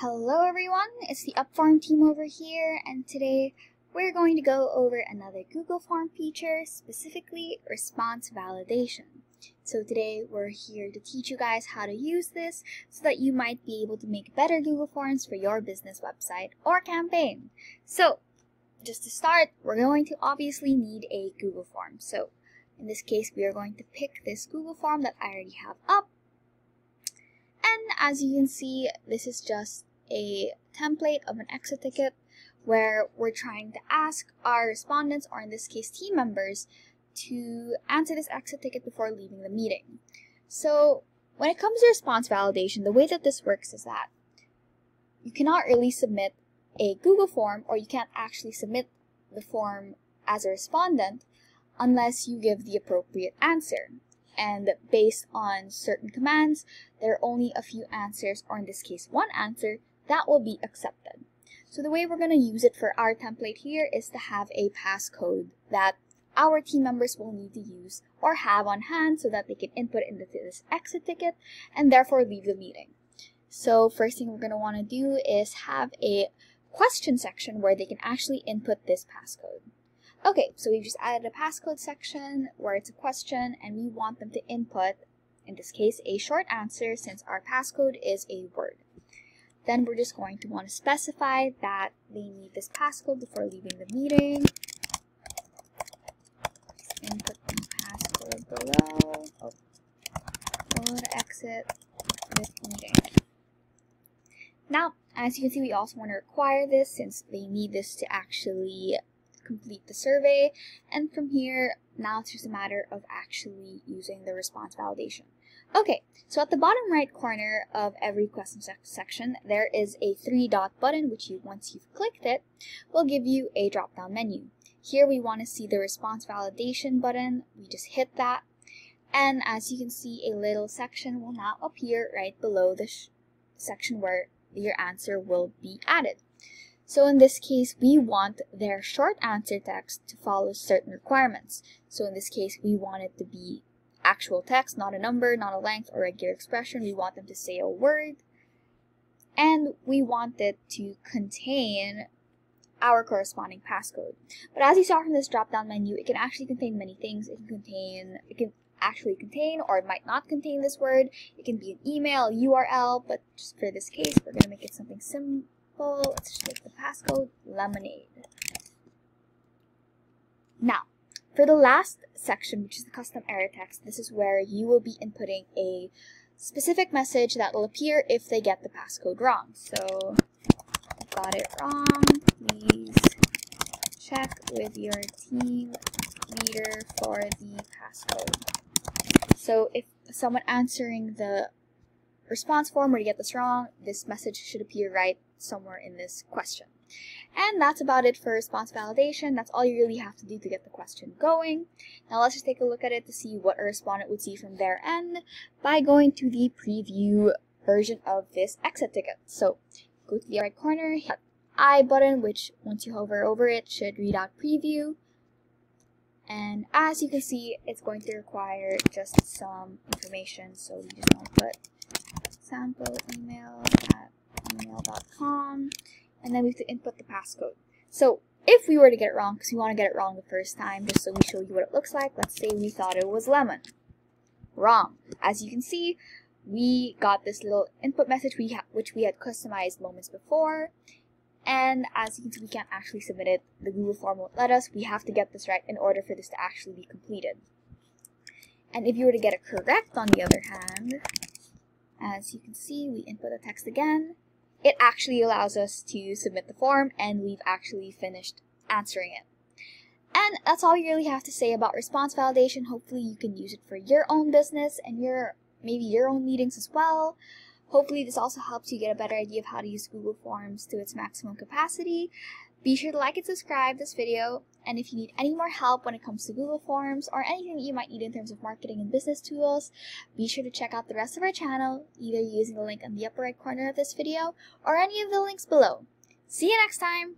Hello everyone, it's the Upform team over here, and today we're going to go over another Google Form feature, specifically response validation. So today we're here to teach you guys how to use this so that you might be able to make better Google Forms for your business website or campaign. So just to start, we're going to obviously need a Google Form. So in this case, we are going to pick this Google Form that I already have up. And as you can see, this is just a template of an exit ticket where we're trying to ask our respondents, or in this case team members, to answer this exit ticket before leaving the meeting. So when it comes to response validation, the way that this works is that you cannot really submit a Google form or you can't actually submit the form as a respondent unless you give the appropriate answer. And based on certain commands, there are only a few answers, or in this case, one answer, that will be accepted. So the way we're going to use it for our template here is to have a passcode that our team members will need to use or have on hand so that they can input into this exit ticket and therefore leave the meeting. So first thing we're going to want to do is have a question section where they can actually input this passcode. Okay, so we've just added a passcode section where it's a question and we want them to input, in this case, a short answer since our passcode is a word. Then we're just going to want to specify that they need this passcode before leaving the meeting. Input the passcode below. Oh, exit this meeting. Now, as you can see, we also want to require this since they need this to actually complete the survey. And from here, now it's just a matter of actually using the response validation. Okay, so at the bottom right corner of every question sec section, there is a three dot button, which you, once you've clicked it, will give you a drop down menu. Here we want to see the response validation button. We just hit that. And as you can see, a little section will now appear right below the section where your answer will be added. So in this case, we want their short answer text to follow certain requirements. So in this case, we want it to be actual text, not a number, not a length or a regular expression. We want them to say a word. And we want it to contain our corresponding passcode. But as you saw from this drop-down menu, it can actually contain many things. It can contain, it can actually contain or it might not contain this word. It can be an email, URL, but just for this case, we're going to make it something simple. Let's just make the passcode lemonade. Now, for the last section, which is the custom error text, this is where you will be inputting a specific message that will appear if they get the passcode wrong. So, got it wrong, please check with your team leader for the passcode. So if someone answering the response form were to get this wrong, this message should appear right somewhere in this question. And that's about it for response validation. That's all you really have to do to get the question going. Now let's just take a look at it to see what a respondent would see from their end by going to the preview version of this exit ticket. So go to the right corner, hit eye button, which once you hover over it should read out preview. And as you can see, it's going to require just some information. So we just want to put sample email at email.com and then we have to input the passcode. So if we were to get it wrong, because we want to get it wrong the first time, just so we show you what it looks like, let's say we thought it was lemon. Wrong. As you can see, we got this little input message we which we had customized moments before. And as you can see, we can't actually submit it. The Google form won't let us. We have to get this right in order for this to actually be completed. And if you were to get it correct, on the other hand, as you can see, we input the text again, it actually allows us to submit the form and we've actually finished answering it. And that's all you really have to say about response validation. Hopefully you can use it for your own business and your maybe your own meetings as well. Hopefully this also helps you get a better idea of how to use Google Forms to its maximum capacity. Be sure to like and subscribe this video, and if you need any more help when it comes to Google Forms or anything that you might need in terms of marketing and business tools, be sure to check out the rest of our channel, either using the link in the upper right corner of this video or any of the links below. See you next time!